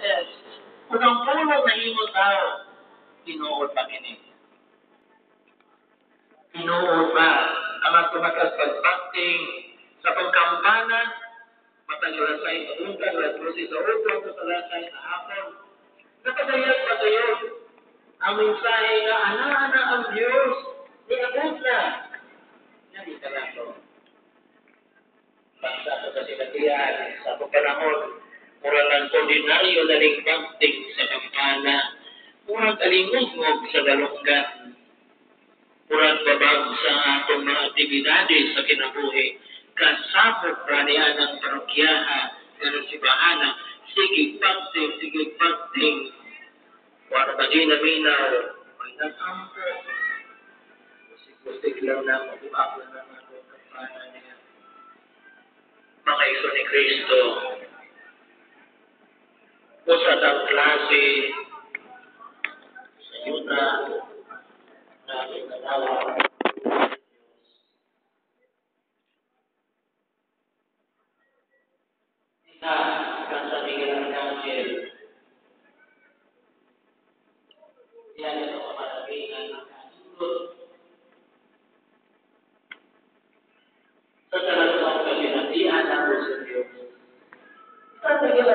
S. Kung ang pulo na imo tao, tinuod pa kini. Tinuod pa. Amat tumakas pagpakting sa pagkampana, matagalasay sa unta, sa utang, sa salasay sa hapon. Nakadayag pa kayo. Ang mensahe nga, ana-ana ang Diyos, niabot na. Yan ito lang to. Ko sa sinatiyan, sa panahon, murang ang ordinaryo na ring pagting sa kampana, murang alingog sa dalunggan, murang babag sa atong mga aktibidades sa kinabuhi, kasabot ranian ang parokyaha, ganun si Bahana, sige pagting, sige pagting, wala ba di na minaw, may nagampo, kusik-kusik lang na, mabuak na ang kampana niya. Mga ni Kristo, nasi sejuta nasi segala kita akan dia itu kepada keinginan akan setelah suatu kita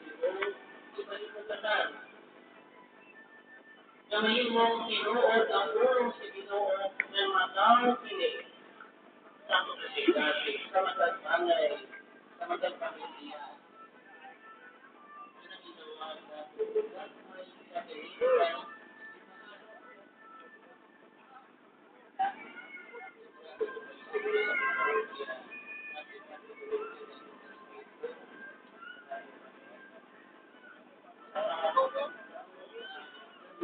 lo mismo que no os sino os.